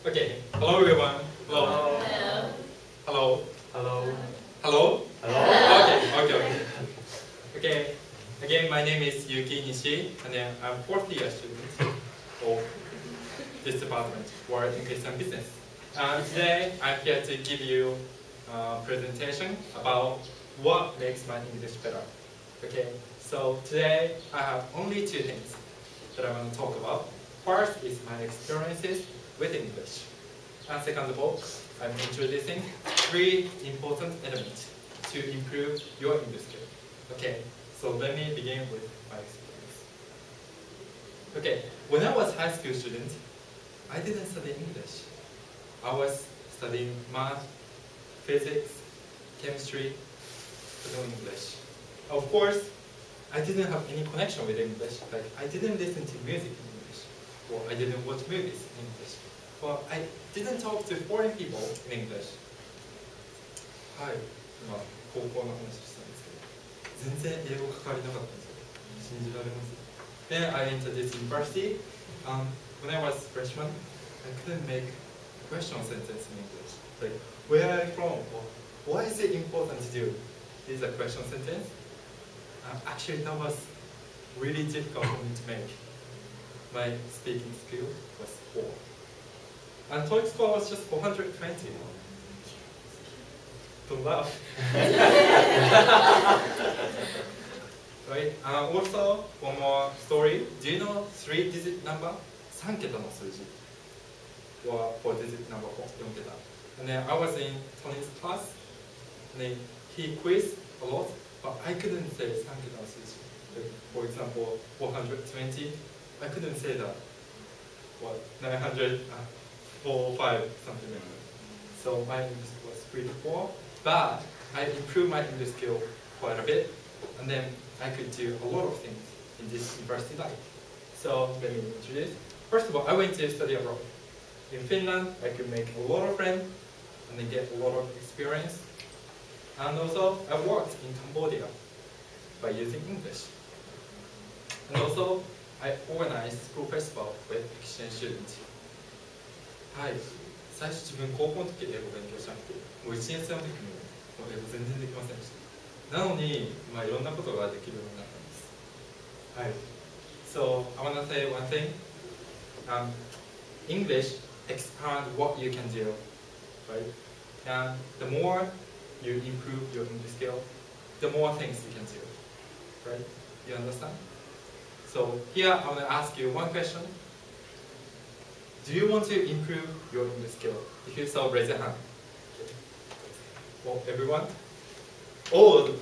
Okay, hello everyone. Hello. Hello. Hello. Hello. Hello. Okay, okay, okay. Okay, again, my name is Yuki Nishi, and uh, I'm fourth year student of this department for English and Business. And today, I'm here to give you a presentation about what makes my English better. Okay, so today I have only two things that I want to talk about. First is my experiences with English. And second of all, I'm introducing three important elements to improve your English skill. Okay, so let me begin with my experience. Okay, when I was high school student, I didn't study English. I was studying math, physics, chemistry, but no English. Of course, I didn't have any connection with English. Like I didn't listen to music in or I didn't watch movies in English. Well, I didn't talk to foreign people in English. はい、今高校の話したんですけど、全然英語関わりなかったんですよ。信じられます。Then I entered this university. Um, when I was freshman, I couldn't make question sentence in English. Like, where are you from? Or, why is it important to do? This is a question sentence. Uh, actually, that was really difficult for me to make. My speaking skill was poor. And TOEIC score was just 420. Don't laugh. right? Uh, also, one more story. Do you know three-digit number? 3桁の数字は four-digit number 4桁. And then I was in Tony's class, and then he quizzed a lot, but I couldn't say 3桁の数字. Like, for example, 420, I couldn't say that. What, 900, uh, 4, 5, something like that. So my English was pretty poor, but I improved my English skill quite a bit, and then I could do a lot of things in this university life. So let me introduce. First of all, I went to study abroad. In Finland, I could make a lot of friends, and then get a lot of experience. And also, I worked in Cambodia by using English. And also, I organized school festival with exchange students. はい、最初自分高校の時英語勉強したくてもう1年生の時ももう英語全然できませんでしたなのに、まあ、いろんなことができるようになったんですはい So I want to say one thing um, English expand what you can do right and the more you improve your English skill the more things you can do right you understand so here I want to ask you one question do you want to improve your English skill? If you so, raise your hand. Well, everyone? Oh,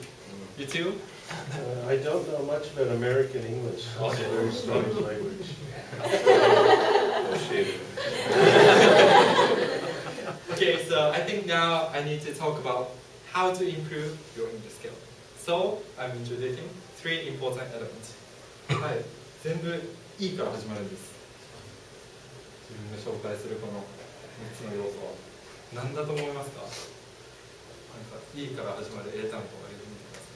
you too? Uh, I don't know much about American English. It's Okay. a very strange language. Okay, so I think now I need to talk about how to improve your English skill. So I'm introducing three important elements. はい、全部 E から始まるんです。自分が紹介するこの3つの要素は何だと思いますかなんか E から始まる英単語を挙げてみてくださ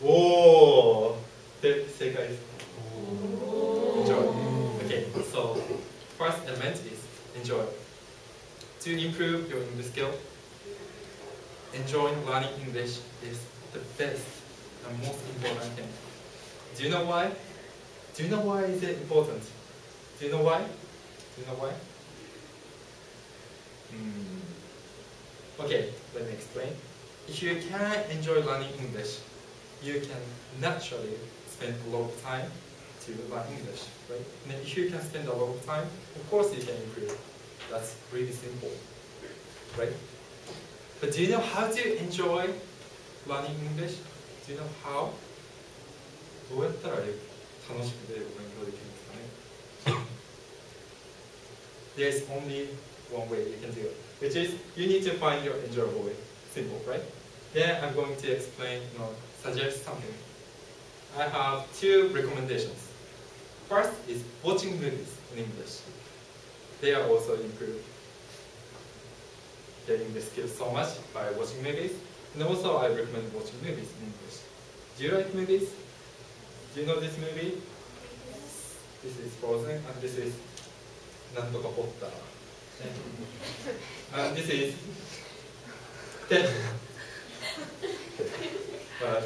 い。おーで正解です。Enjoy. Okay, so first element is enjoy. To improve your English skill, enjoying learning English is the best and most important thing. Do you know why? Do you know why is it important? Do you know why? Do you know why? Hmm. Okay, let me explain. If you can enjoy learning English, you can naturally spend a lot of time to learn English, right? And if you can spend a lot of time, of course you can improve. That's really simple, right? But do you know how to enjoy learning English? understand how do it drive 단호식들의 There's only one way you can do it, which is you need to find your enjoyable way. Simple, right? Then I'm going to explain, you know, suggest something. I have two recommendations. First is watching movies in English. They are also improved. Getting the skills so much by watching movies and also I recommend watching movies in English. Do you like movies? Do you know this movie? Yes. This is Frozen and this is Nandoka Potter. and this is Ten. uh,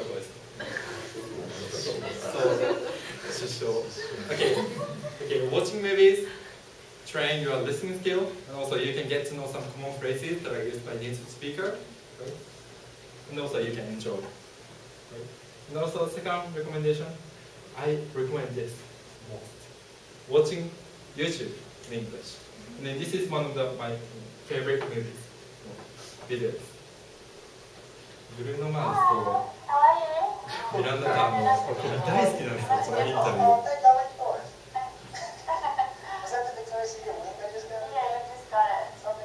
so, okay. okay, watching movies, train your listening skill, and also you can get to know some common phrases that are used by native speaker. Okay. And also you can enjoy. Right? And also, second recommendation, I recommend this most. Watching YouTube in English. And then this is one of the, my favorite movies, videos. Bruno Mars Miranda Kerr. I love this.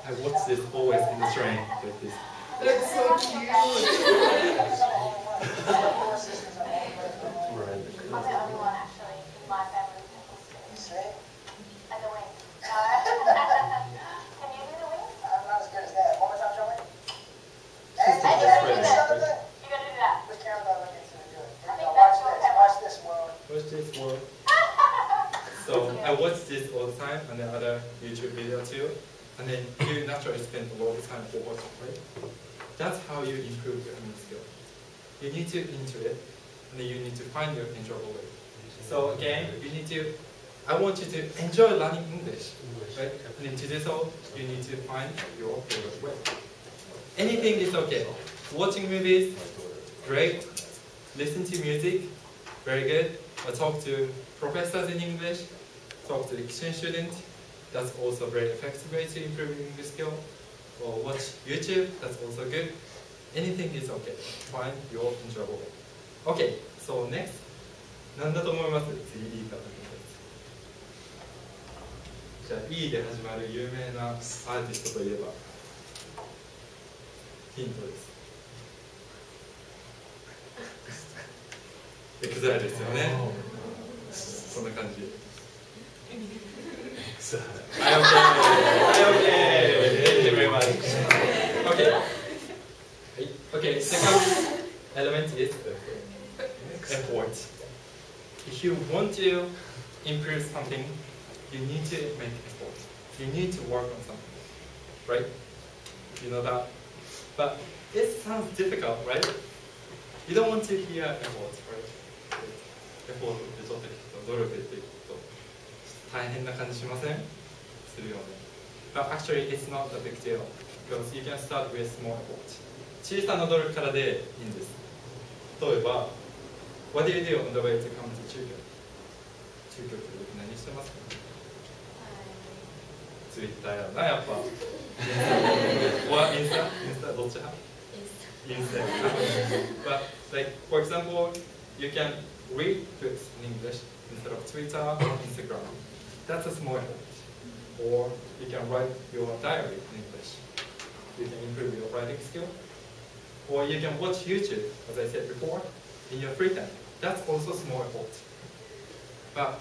I watch this always in the train with this. That's so cute. I'm the only one actually in my family who can speak. And the wing. No. Can you do the wing? She's the Hey, best you friend, gotta do right? You gotta do that. Watch this one. So I watch this all the time and then other YouTube video too. And then you naturally spend a lot of time for watching, right? That's how you improve your English skill. You need to into it and then you need to find your enjoyable way. So again, you need to I want you to enjoy learning English. Right? And then to do so, you need to find your favorite way. Anything is okay. Watching movies, great. Listen to music, very good. Or talk to professors in English, talk to exchange students. That's also a very effective way to improve your English skill. Or watch YouTube, that's also good. Anything is okay. Find your enjoyable way. Okay, so next. 何だと思います次いいかと思います。じゃあ E で始まる有名なアーティストといえばヒントです。エクザイルですよね。そんな感じ。はい、OK。はい、OK。Thank you very much. Okay. はい、OK。Second element is effort. If you want to improve something, you need to make effort. You need to work on something, right? You know that. But it sounds difficult, right? You don't want to hear effort, right? Effort ってちょっと聞くと努力って聞くと大変な感じしませんするよね。 But actually it's not a big deal because you can start with small effort. 小さな努力からでいいんです。例えば What do you do on the way to come to 中京中京って何してますか Twitter やな、やっぱ。はインスタインスタどっち派インスタ。But like, for example, you can read books in English instead of Twitter or Instagram. That's a small effort. Or you can write your diary in English. You can improve your writing skill. Or you can watch YouTube, as I said before, in your free time. That's also small effort. But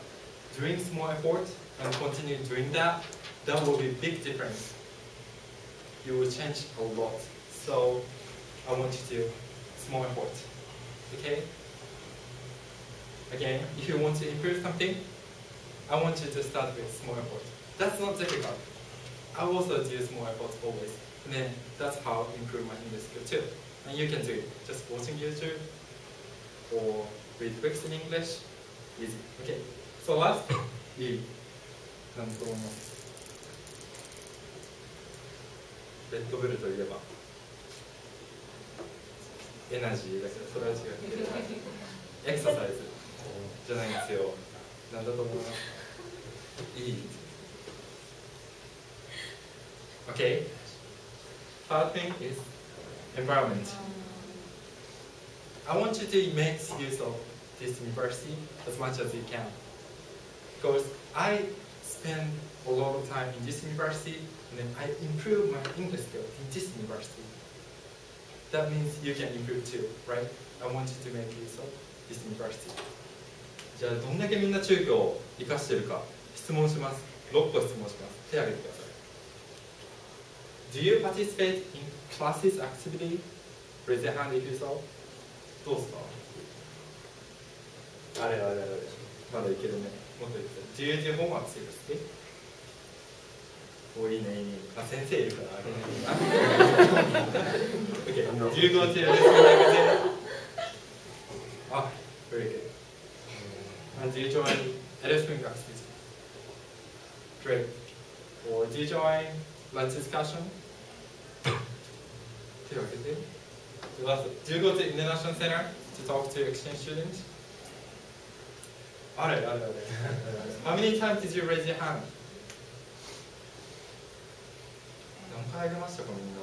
doing small effort and continue doing that, that will be big difference. You will change a lot. So I want you to do small effort. Okay? Again, if you want to improve something, I want you to start with small effort. That's not difficult. I also do small effort always. And then that's how I improve my English skill too. And you can do it just watching YouTube or read books in English. Easy. Okay. So last, E. なんと思います。レッドブルといえばエナジーだけどそれは違うエクササイズじゃないんですよなんだと思いますいい Okay third thing is environment I want you to make use of this university as much as you can because I spend a lot of time in this university and then I improve my English skill in this university. That means you can improve too, right? I want you to make use of this university. じゃあどんだけみんな中京を生かしてるか質問します。6個質問します。手挙げてください。 Do you participate in classes activity? Raise your hand if you so. どうですかあれあれあれ。まだいけるね。 もっと言って、Do you do homework seriously? 多いね、あ、先生いるからあげないな。okay, do you go to the restaurant every day? Ah, very good. And do you join Edison activity? Great. Or do you join lunch discussion? 手を挙げて。The last, do you go to International Center to talk to exchange students? あれあれあれ。How many times did you raise your hand? 何回あげましたかみんな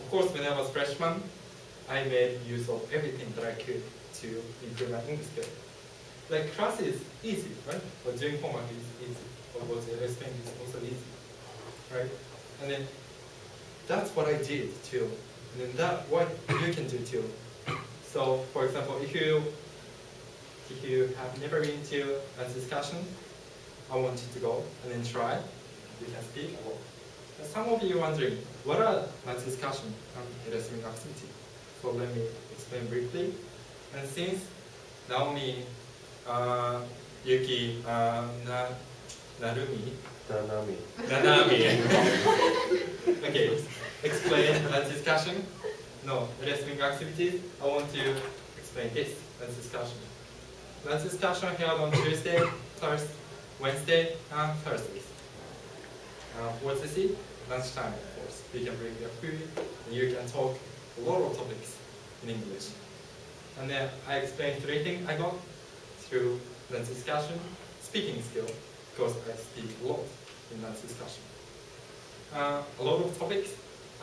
Of course, when I was freshman, I made use of everything that I could to improve my English skill. Like class is easy, right? But doing homework is easy. Or what I explained is also easy, right? And then that's what I did too. And then that what you can do too. So, for example, if you if you have never been to a discussion, I want you to go and then try. You can speak. And some of you are wondering, what are lunch discussion and listening activity? So let me explain briefly. And since Naomi, uh, Yuki, uh, Na, Narumi, Nanami. Nanami, explain lunch discussion. No, listening activities. I want to explain this lunch discussion. Lunch discussion held on Tuesday, Thursday, Wednesday, and Thursdays. Uh, what's the see? Lunchtime, of course. You can bring your food, and you can talk a lot of topics in English. And then I explained three things I got through lunch discussion, speaking skill, because I speak a lot in lunch discussion. Uh, a lot of topics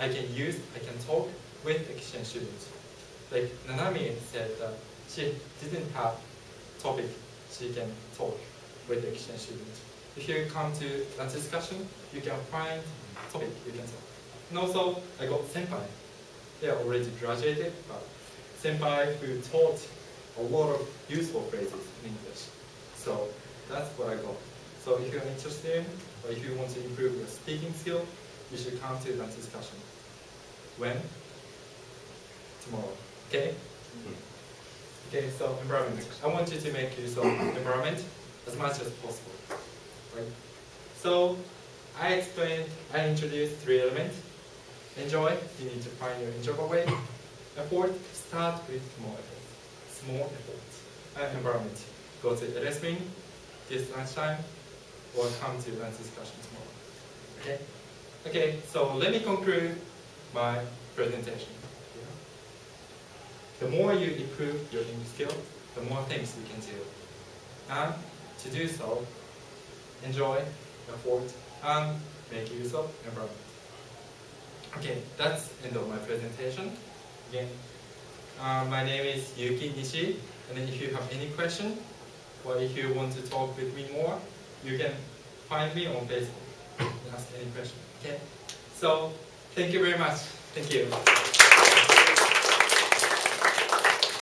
I can use, I can talk with exchange students. Like Nanami said that she didn't have topic she can talk with exchange students. If you come to lunch discussion, you can find topic you can talk. And also, I got senpai. They are already graduated, but senpai who taught a lot of useful phrases in English. So that's what I got. So if you're interested, or if you want to improve your speaking skill, you should come to that discussion. When? Tomorrow. Okay? Hmm. Okay, so environment. I want you to make use of environment as much as possible. Right? So I explained, I introduced three elements. Enjoy, you need to find your enjoyable way. Effort, start with small effort. Small effort. And environment. Go to the this lunchtime or come to lunch discussion tomorrow. Okay? Okay, so let me conclude my presentation. The more you improve your English skill, the more things you can do. And to do so, enjoy, effort, and make use of environment. Okay, that's end of my presentation. Again, uh, my name is Yuki Nishi, and if you have any question, or if you want to talk with me more, you can find me on Facebook any question. Okay? So, thank you very much. Thank you.